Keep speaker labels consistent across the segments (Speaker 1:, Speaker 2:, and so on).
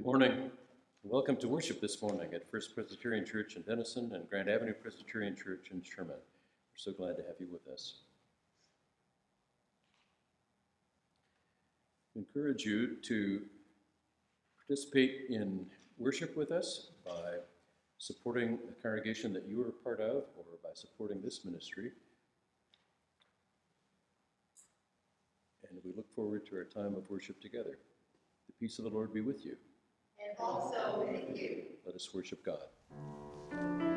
Speaker 1: Good morning. Welcome to worship this morning at First Presbyterian Church in Denison and Grand Avenue Presbyterian Church in Sherman. We're so glad to have you with us. We encourage you to participate in worship with us by supporting the congregation that you are a part of or by supporting this ministry. And we look forward to our time of worship together. The peace of the Lord be with you.
Speaker 2: Also with you.
Speaker 1: Let us worship God.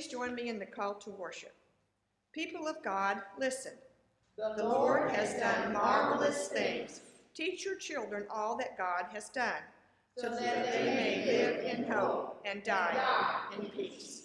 Speaker 3: Please join me in the call to worship. People of God, listen.
Speaker 2: The Lord has done marvelous things,
Speaker 3: Teach your children all that God has done,
Speaker 2: so that they may live in hope
Speaker 3: and die
Speaker 2: die in peace.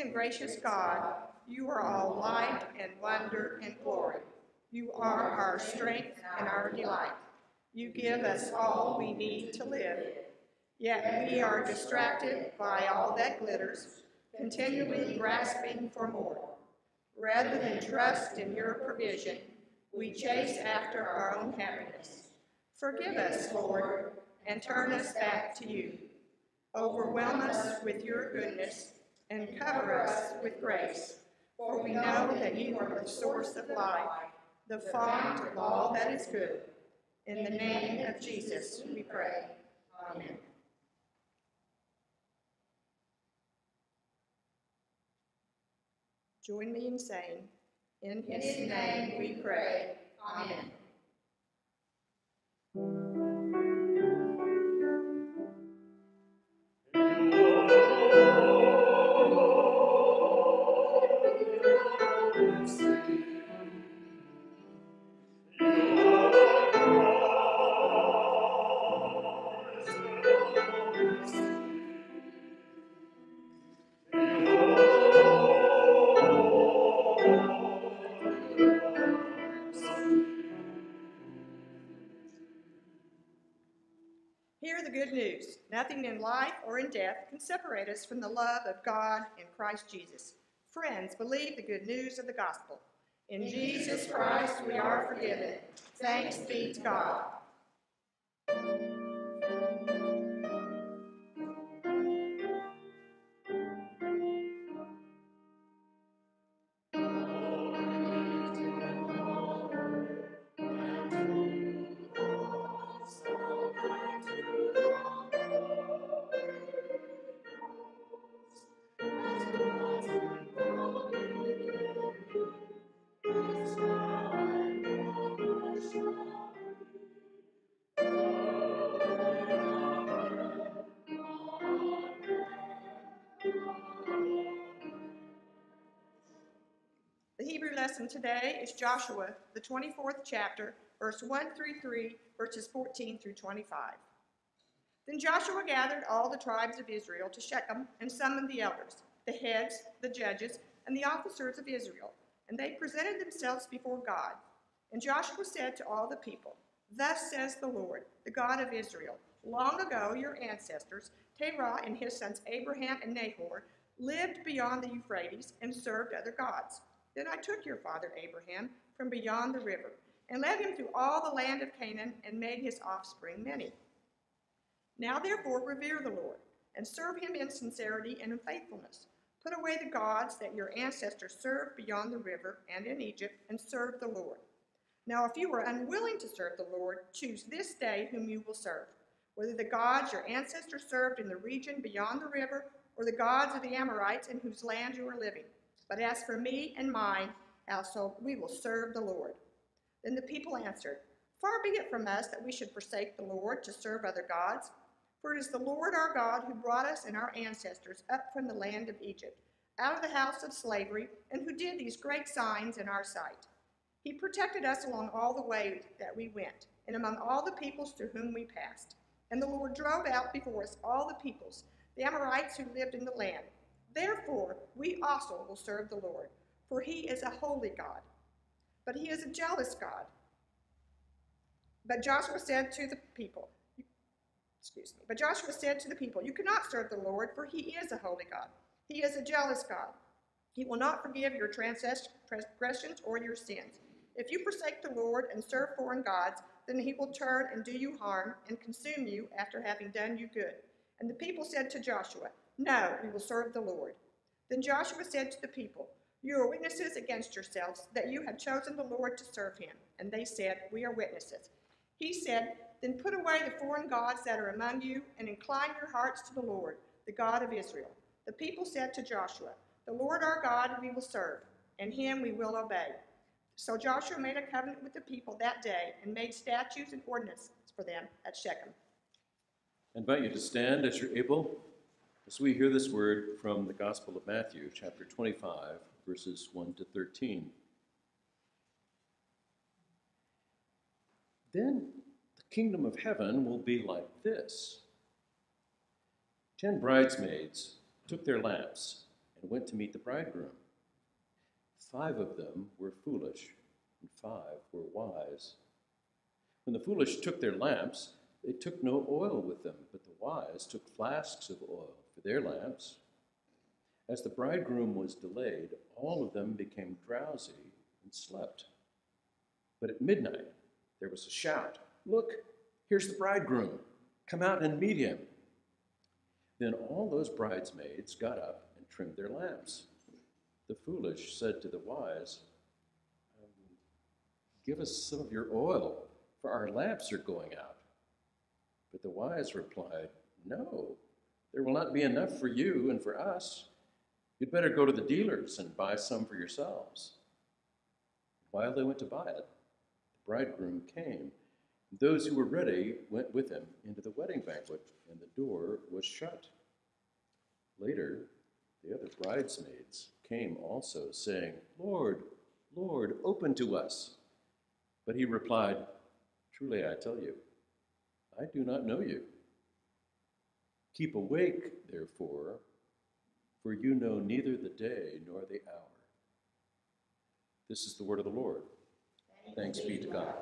Speaker 3: And gracious God, you are all light and wonder and glory. You are our strength and our delight. You give us all we need to live. Yet we are distracted by all that glitters, continually grasping for more. Rather than trust in your provision, we chase after our own happiness. Forgive us, Lord, and turn us back to you. Overwhelm us with your goodness and cover us with grace. For we know that you are the source of life, the font of all that is good. In the name of Jesus, we pray. Amen. Join me in saying, In his
Speaker 2: name we pray. Amen.
Speaker 3: Can separate us from the love of God in Christ Jesus. Friends, believe the good news of the gospel. In Jesus Christ we are forgiven. Thanks be to God. Today is Joshua, the 24th chapter, verse 1 through 3, verses 14 through 25. Then Joshua gathered all the tribes of Israel to Shechem and summoned the elders, the heads, the judges, and the officers of Israel, and they presented themselves before God. And Joshua said to all the people, Thus says the Lord, the God of Israel, long ago your ancestors, Terah and his sons Abraham and Nahor, lived beyond the Euphrates and served other gods. Then I took your father Abraham from beyond the river and led him through all the land of Canaan and made his offspring many. Now therefore revere the Lord and serve him in sincerity and in faithfulness. Put away the gods that your ancestors served beyond the river and in Egypt and serve the Lord. Now if you are unwilling to serve the Lord, choose this day whom you will serve, whether the gods your ancestors served in the region beyond the river or the gods of the Amorites in whose land you are living. But as for me and mine household, we will serve the Lord. Then the people answered, Far be it from us that we should forsake the Lord to serve other gods. For it is the Lord our God who brought us and our ancestors up from the land of Egypt, out of the house of slavery, and who did these great signs in our sight. He protected us along all the way that we went, and among all the peoples through whom we passed. And the Lord drove out before us all the peoples, the Amorites who lived in the land. Therefore, we also will serve the Lord, for he is a holy God. But he is a jealous God. But Joshua said to the people, excuse me, but Joshua said to the people, You cannot serve the Lord, for he is a holy God. He is a jealous God. He will not forgive your transgressions or your sins. If you forsake the Lord and serve foreign gods, then he will turn and do you harm and consume you after having done you good. And the people said to Joshua, No, we will serve the Lord. Then Joshua said to the people, You are witnesses against yourselves that you have chosen the Lord to serve him. And they said, We are witnesses. He said, Then put away the foreign gods that are among you and incline your hearts to the Lord, the God of Israel. The people said to Joshua, The Lord our God we will serve, and him we will obey. So Joshua made a covenant with the people that day and made statutes and ordinances for them at Shechem.
Speaker 1: I invite you to stand as you're able as we hear this word from the Gospel of Matthew, chapter 25, verses 1 to 13. Then the kingdom of heaven will be like this Ten bridesmaids took their lamps and went to meet the bridegroom. Five of them were foolish, and five were wise. When the foolish took their lamps, they took no oil with them, but the wise took flasks of oil for their lamps. As the bridegroom was delayed, all of them became drowsy and slept. But at midnight there was a shout Look, here's the bridegroom. Come out and meet him. Then all those bridesmaids got up and trimmed their lamps. The foolish said to the wise, um, Give us some of your oil, for our lamps are going out. But the wise replied, No, there will not be enough for you and for us. You'd better go to the dealers and buy some for yourselves. While they went to buy it, the bridegroom came. And Those who were ready went with him into the wedding banquet, and the door was shut. Later, the other bridesmaids came also, saying, Lord, Lord, open to us. But he replied, Truly I tell you, I do not know you. Keep awake, therefore, for you know neither the day nor the hour. This is the word of the Lord. Thanks be to God.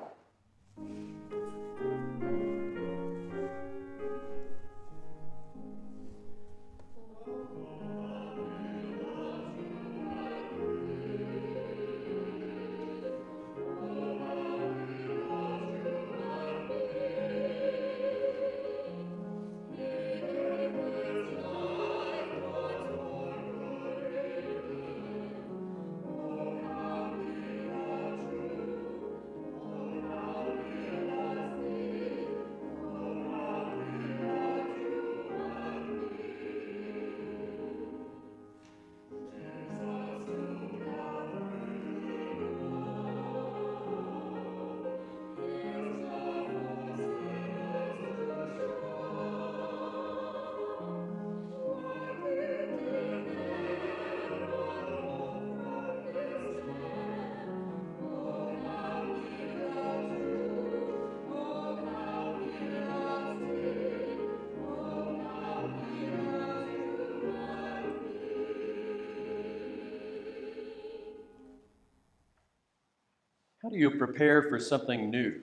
Speaker 1: How do you prepare for something new?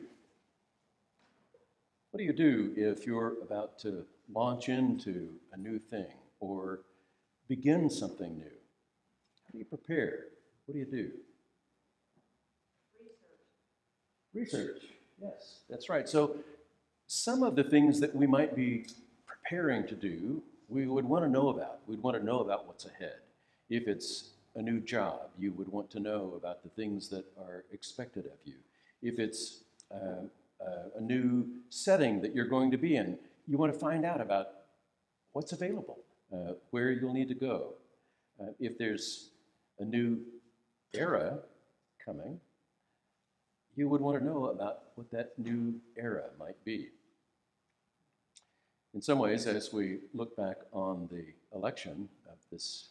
Speaker 1: What do you do if you're about to launch into a new thing or begin something new? How do you prepare? What do you do? Research. Research, yes, that's right. So, some of the things that we might be preparing to do, we would want to know about. We'd want to know about what's ahead. If it's a new job, you would want to know about the things that are expected of you. If it's uh, uh, a new setting that you're going to be in, you want to find out about what's available, uh, where you'll need to go. Uh, if there's a new era coming, you would want to know about what that new era might be. In some ways, as we look back on the election of this,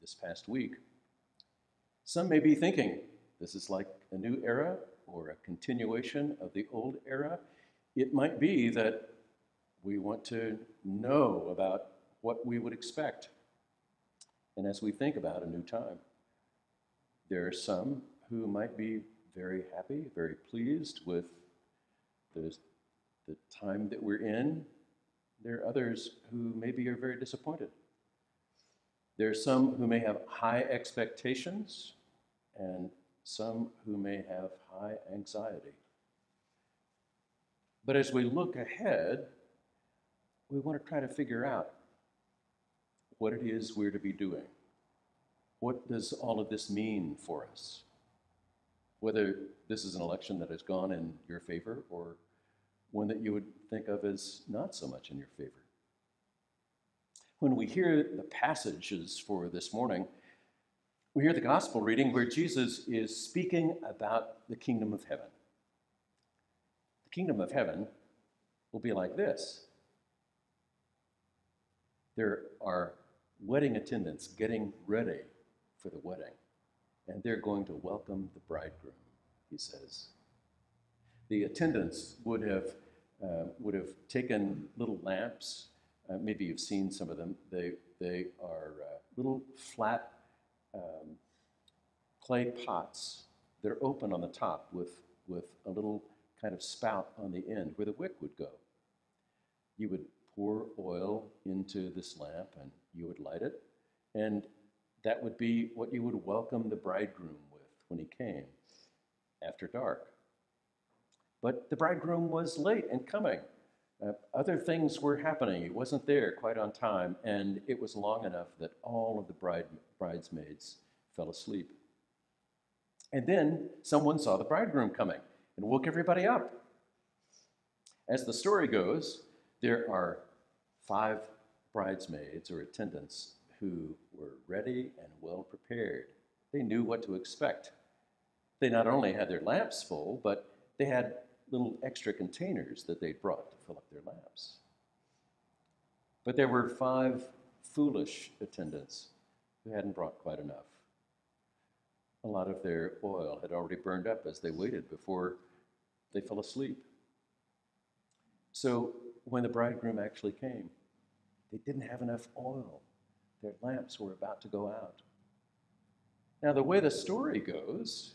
Speaker 1: this past week, some may be thinking this is like a new era or a continuation of the old era. It might be that we want to know about what we would expect. And as we think about a new time, there are some who might be very happy, very pleased with the, the time that we're in. There are others who maybe are very disappointed. There are some who may have high expectations and some who may have high anxiety. But as we look ahead, we want to try to figure out what it is we're to be doing. What does all of this mean for us? Whether this is an election that has gone in your favor or one that you would think of as not so much in your favor. When we hear the passages for this morning, we hear the gospel reading where Jesus is speaking about the kingdom of heaven. The kingdom of heaven will be like this there are wedding attendants getting ready for the wedding, and they're going to welcome the bridegroom, he says. The attendants would have, uh, would have taken little lamps. Uh, maybe you've seen some of them. They, they are uh, little flat um, clay pots that are open on the top with, with a little kind of spout on the end where the wick would go. You would pour oil into this lamp and you would light it, and that would be what you would welcome the bridegroom with when he came after dark. But the bridegroom was late in coming. Uh, other things were happening. He wasn't there quite on time, and it was long enough that all of the bride, bridesmaids fell asleep. And then someone saw the bridegroom coming and woke everybody up. As the story goes, there are five bridesmaids or attendants who were ready and well prepared. They knew what to expect. They not only had their lamps full, but they had little extra containers that they'd brought to fill up their lamps. But there were five foolish attendants who hadn't brought quite enough. A lot of their oil had already burned up as they waited before they fell asleep. So when the bridegroom actually came, they didn't have enough oil. Their lamps were about to go out. Now, the way the story goes,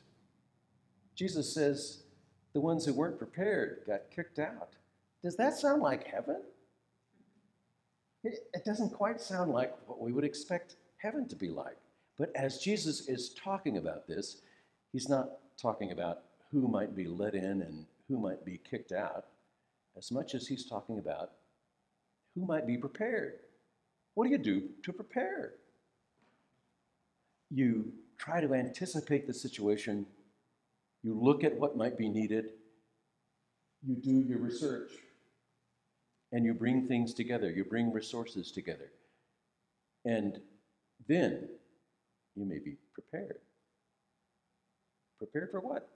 Speaker 1: Jesus says the ones who weren't prepared got kicked out. Does that sound like heaven? It, doesn't quite sound like what we would expect heaven to be like. But as Jesus is talking about this, he's not talking about who might be let in and who might be kicked out, as much as he's talking about who might be prepared. What do you do to prepare? You try to anticipate the situation, you look at what might be needed, you do your research, and you bring things together, you bring resources together. And then you may be prepared. Prepared for what?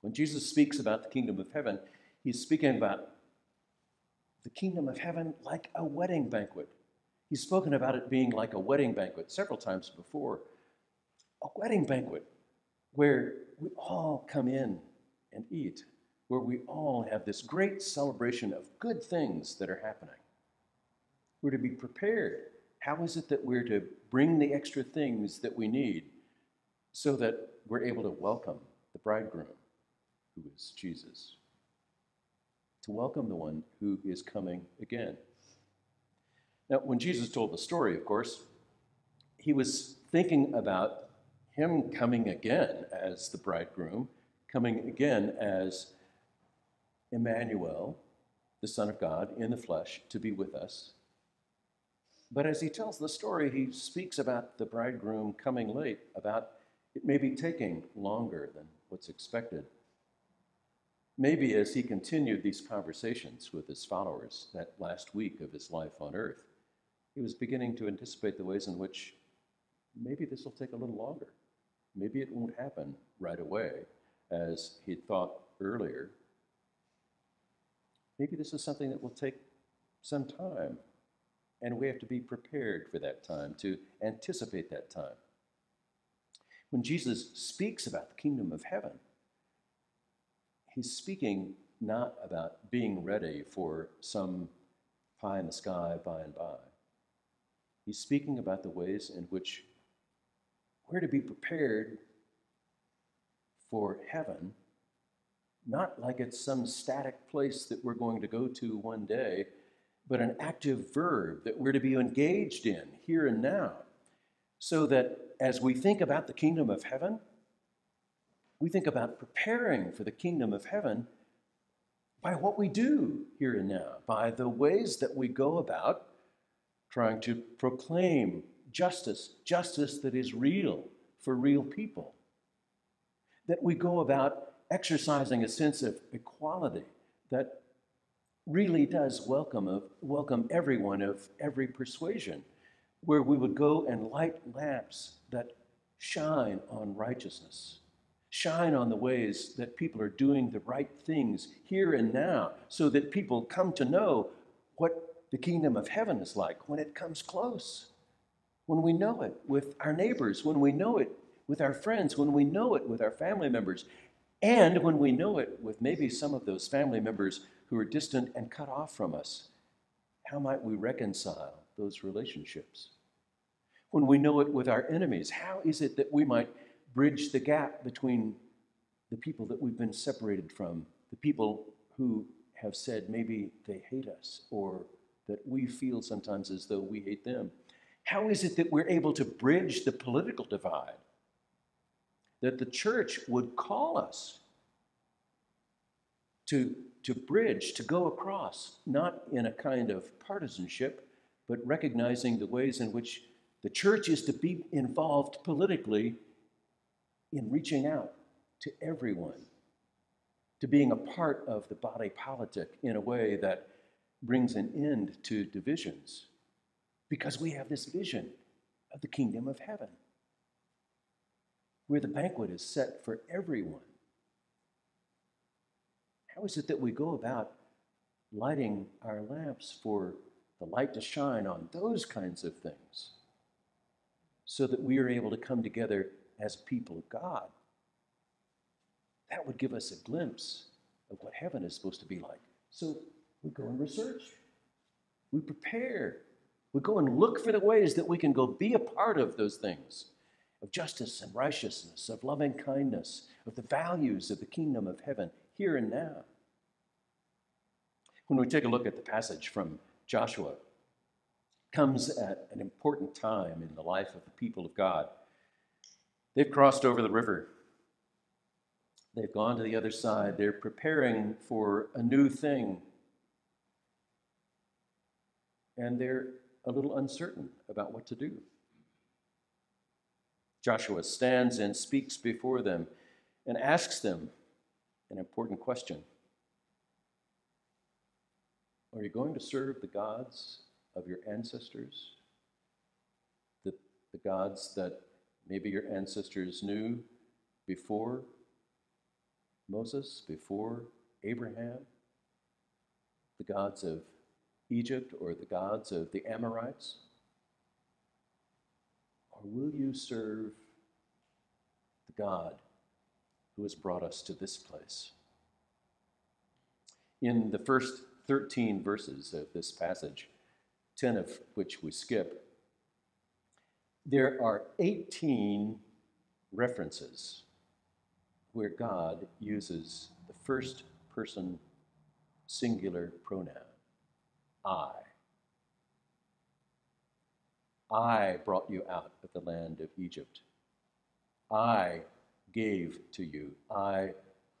Speaker 1: When Jesus speaks about the kingdom of heaven, he's speaking about the kingdom of heaven like a wedding banquet. He's spoken about it being like a wedding banquet several times before. A wedding banquet where we all come in and eat, where we all have this great celebration of good things that are happening. We're to be prepared how is it that we're to bring the extra things that we need so that we're able to welcome the bridegroom, who is Jesus, to welcome the one who is coming again. Now, when Jesus told the story, of course, he was thinking about him coming again as the bridegroom, coming again as Emmanuel, the Son of God in the flesh, to be with us. But as he tells the story, he speaks about the bridegroom coming late, about it may be taking longer than what's expected. Maybe as he continued these conversations with his followers that last week of his life on earth, he was beginning to anticipate the ways in which maybe this will take a little longer. Maybe it won't happen right away as he'd thought earlier. Maybe this is something that will take some time, and we have to be prepared for that time, to anticipate that time. When Jesus speaks about the kingdom of heaven, he's speaking not about being ready for some pie in the sky by and by. He's speaking about the ways in which we're to be prepared for heaven, not like it's some static place that we're going to go to one day, but an active verb that we're to be engaged in here and now. So that as we think about the kingdom of heaven, we think about preparing for the kingdom of heaven by what we do here and now, by the ways that we go about trying to proclaim justice, justice that is real for real people. That we go about exercising a sense of equality that really does welcome, of, welcome everyone of every persuasion, where we would go and light lamps that shine on righteousness, shine on the ways that people are doing the right things here and now, so that people come to know what the kingdom of heaven is like when it comes close when we know it with our neighbors, when we know it with our friends, when we know it with our family members, and when we know it with maybe some of those family members who are distant and cut off from us. How might we reconcile those relationships? When we know it with our enemies, how is it that we might bridge the gap between the people that we've been separated from, the people who have said maybe they hate us or that we feel sometimes as though we hate them? How is it that we're able to bridge the political divide? That the church would call us to, to bridge, to go across, not in a kind of partisanship, but recognizing the ways in which the church is to be involved politically in reaching out to everyone, to being a part of the body politic in a way that brings an end to divisions because we have this vision of the kingdom of heaven where the banquet is set for everyone. How is it that we go about lighting our lamps for the light to shine on those kinds of things so that we are able to come together as people of God? That would give us a glimpse of what heaven is supposed to be like. So we go and research, we prepare, we go and look for the ways that we can go be a part of those things of justice and righteousness, of loving kindness, of the values of the kingdom of heaven here and now. When we take a look at the passage from Joshua, comes at an important time in the life of the people of God. They've crossed over the river. They've gone to the other side. They're preparing for a new thing. And they're a little uncertain about what to do. Joshua stands and speaks before them and asks them an important question Are you going to serve the gods of your ancestors? The, the gods that maybe your ancestors knew before Moses, before Abraham? The gods of Egypt or the gods of the Amorites? Or will you serve the God who has brought us to this place? In the first 13 verses of this passage, 10 of which we skip, there are 18 references where God uses the first person singular pronoun I. I brought you out of the land of Egypt. I gave to you. I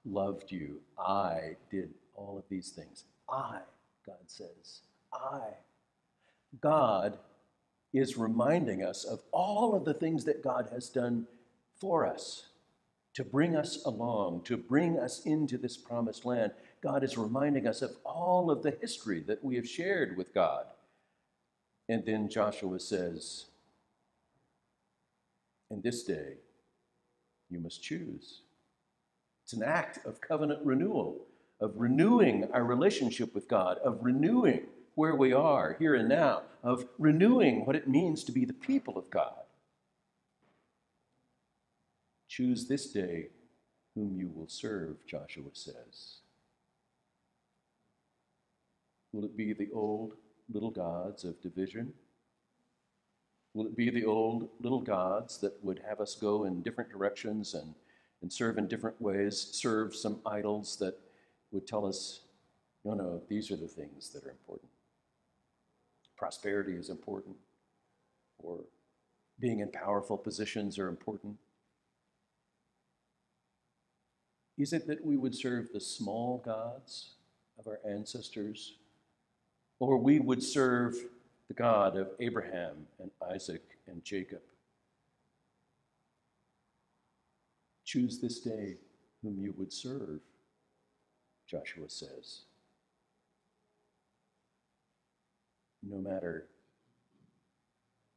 Speaker 1: loved you. I did all of these things. I, God says, I. God is reminding us of all of the things that God has done for us to bring us along, to bring us into this promised land. God is reminding us of all of the history that we have shared with God. And then Joshua says, In this day, you must choose. It's an act of covenant renewal, of renewing our relationship with God, of renewing where we are here and now, of renewing what it means to be the people of God. Choose this day whom you will serve, Joshua says. Will it be the old little gods of division? Will it be the old little gods that would have us go in different directions and, and serve in different ways, serve some idols that would tell us, no, no, these are the things that are important? Prosperity is important, or being in powerful positions are important. Is it that we would serve the small gods of our ancestors, or we would serve the God of Abraham and Isaac and Jacob? Choose this day whom you would serve, Joshua says. No matter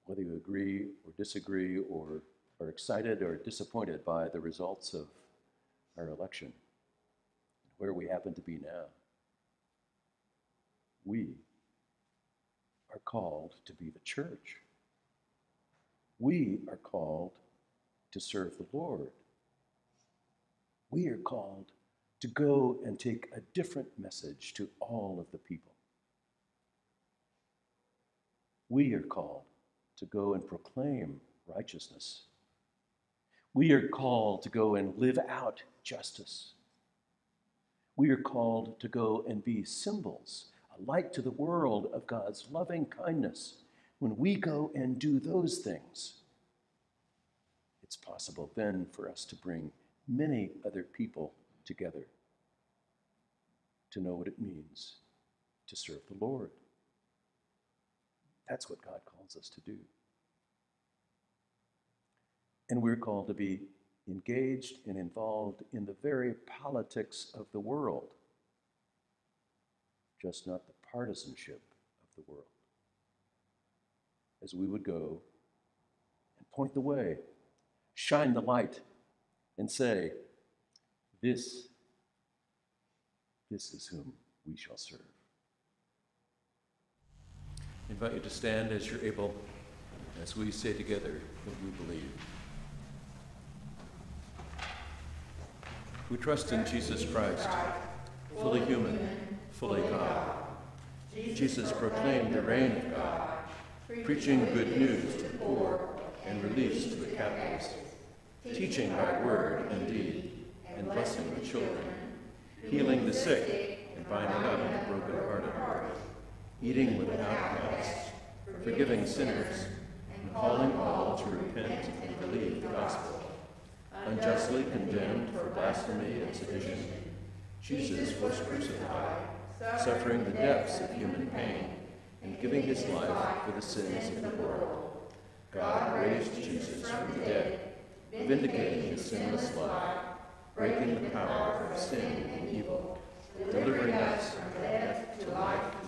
Speaker 1: whether you agree or disagree or are excited or disappointed by the results of our election, where we happen to be now. We are called to be the church. We are called to serve the Lord. We are called to go and take a different message to all of the people. We are called to go and proclaim righteousness we are called to go and live out justice. We are called to go and be symbols, a light to the world of God's loving kindness. When we go and do those things, it's possible then for us to bring many other people together to know what it means to serve the Lord. That's what God calls us to do. And we're called to be engaged and involved in the very politics of the world, just not the partisanship of the world. As we would go and point the way, shine the light, and say, This, this is whom we shall serve. I invite you to stand as you're able as we say together what we believe. We trust in Jesus Christ, fully human, fully God. Jesus proclaimed the reign of God, preaching good news to the poor and release to the captives, teaching by word and deed, and blessing the children, healing the sick and binding up the brokenhearted, eating with outcasts, forgiving sinners, and calling all to repent and believe the gospel unjustly condemned for blasphemy and sedition, Jesus was crucified, suffering the depths of human pain, and giving his life for the sins of the world. God raised Jesus from the dead, vindicating his sinless life, breaking the power of sin and evil, delivering us from death to life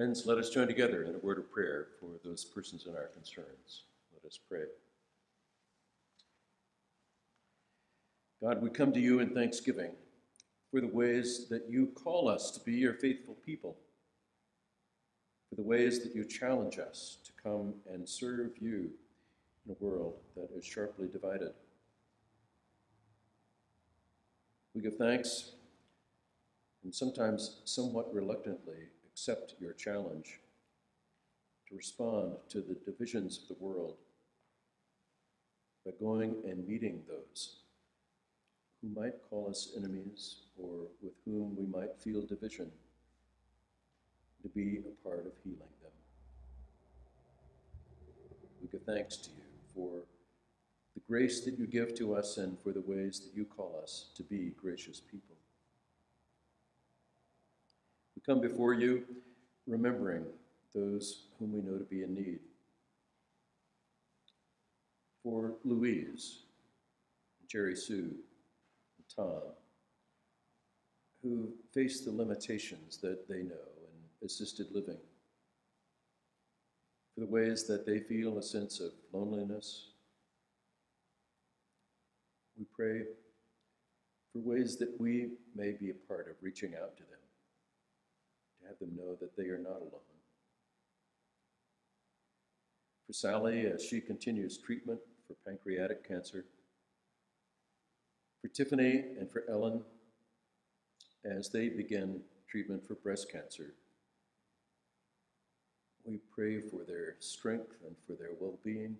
Speaker 1: Friends, let us join together in a word of prayer for those persons in our concerns. Let us pray. God, we come to you in thanksgiving for the ways that you call us to be your faithful people, for the ways that you challenge us to come and serve you in a world that is sharply divided. We give thanks and sometimes somewhat reluctantly accept your challenge to respond to the divisions of the world by going and meeting those who might call us enemies or with whom we might feel division, to be a part of healing them. We give thanks to you for the grace that you give to us and for the ways that you call us to be gracious people. We come before you remembering those whom we know to be in need. For Louise, Jerry Sue, and Tom, who face the limitations that they know in assisted living. For the ways that they feel a sense of loneliness. We pray for ways that we may be a part of reaching out to them to have them know that they are not alone. For Sally, as she continues treatment for pancreatic cancer. For Tiffany and for Ellen, as they begin treatment for breast cancer. We pray for their strength and for their well being.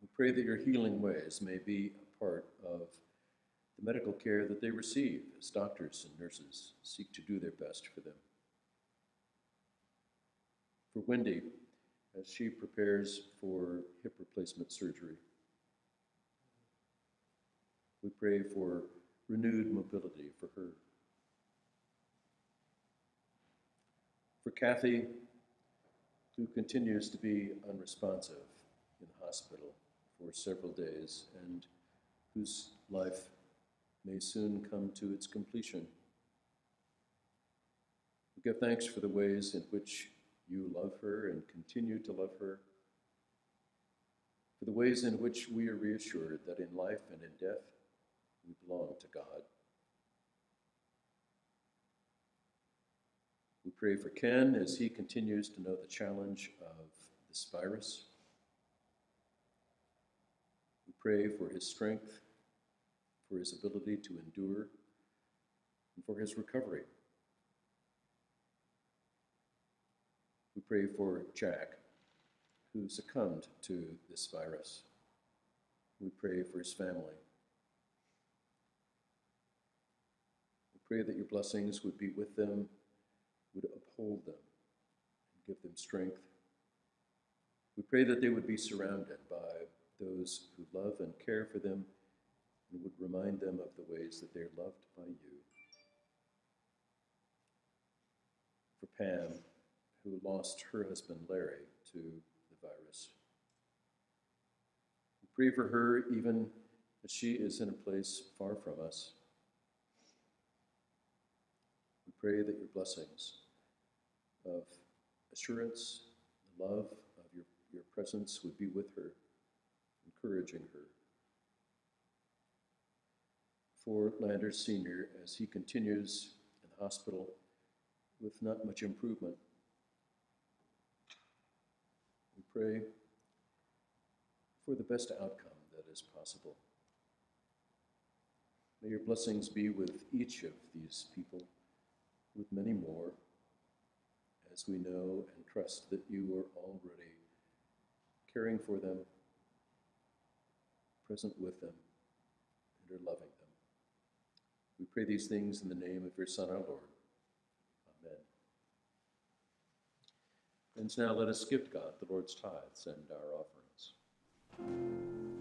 Speaker 1: We pray that your healing ways may be a part of the medical care that they receive as doctors and nurses seek to do their best for them. For Wendy, as she prepares for hip replacement surgery, we pray for renewed mobility for her. For Kathy, who continues to be unresponsive in the hospital for several days and whose life may soon come to its completion. We give thanks for the ways in which you love her and continue to love her, for the ways in which we are reassured that in life and in death we belong to God. We pray for Ken as he continues to know the challenge of this virus. We pray for his strength for his ability to endure, and for his recovery. We pray for Jack, who succumbed to this virus. We pray for his family. We pray that your blessings would be with them, would uphold them, and give them strength. We pray that they would be surrounded by those who love and care for them and would remind them of the ways that they're loved by you. For Pam, who lost her husband Larry to the virus. We pray for her even as she is in a place far from us. We pray that your blessings of assurance, love of your, your presence would be with her, encouraging her for Landers Sr. as he continues in the hospital with not much improvement. We pray for the best outcome that is possible. May your blessings be with each of these people, with many more, as we know and trust that you are already caring for them, present with them, and are loving. We pray these things in the name of your Son, our Lord. Amen. And now let us give God the Lord's tithes and our offerings.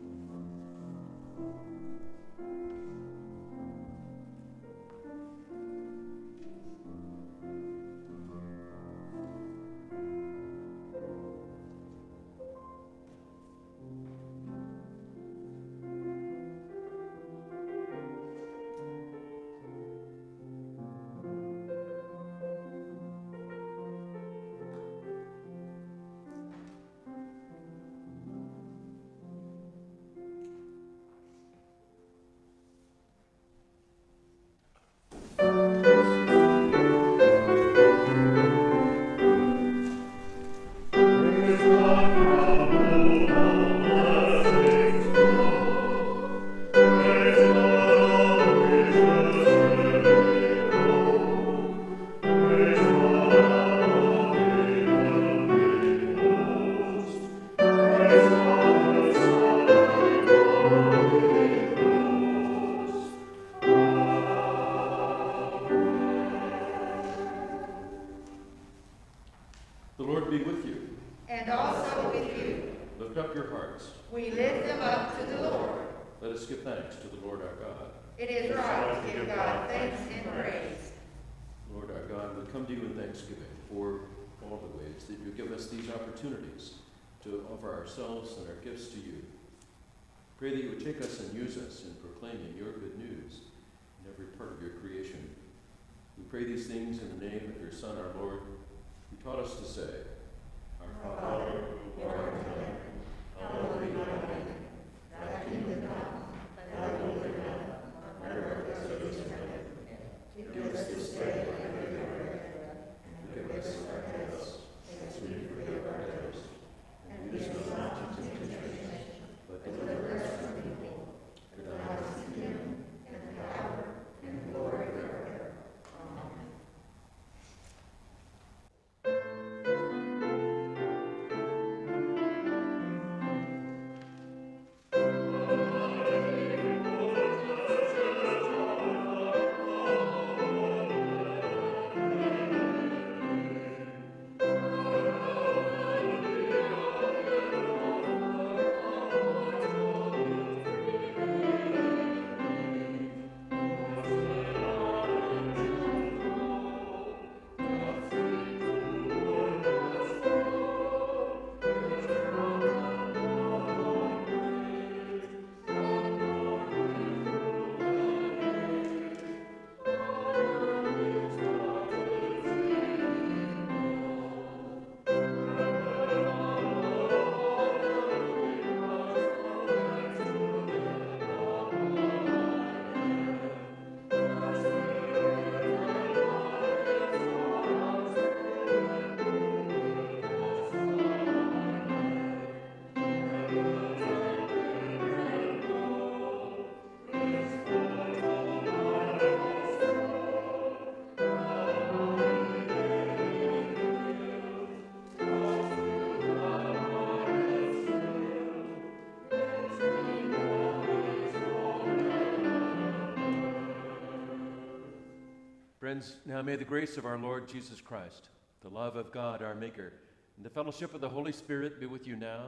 Speaker 1: Friends, now may the grace of our Lord Jesus Christ, the love of God our Maker, and the fellowship of the Holy Spirit be with you now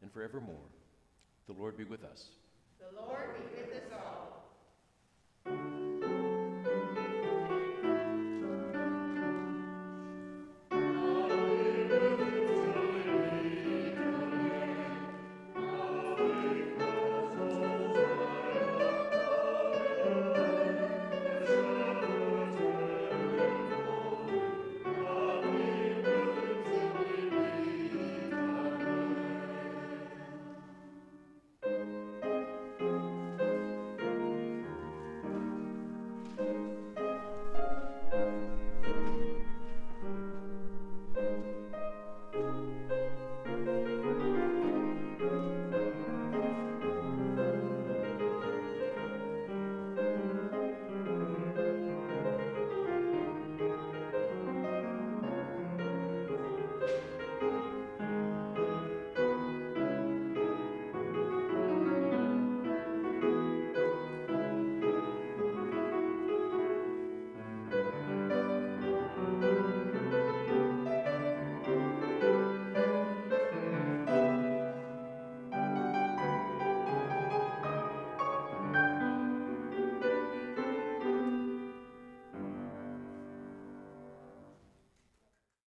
Speaker 1: and forevermore. The Lord be with us.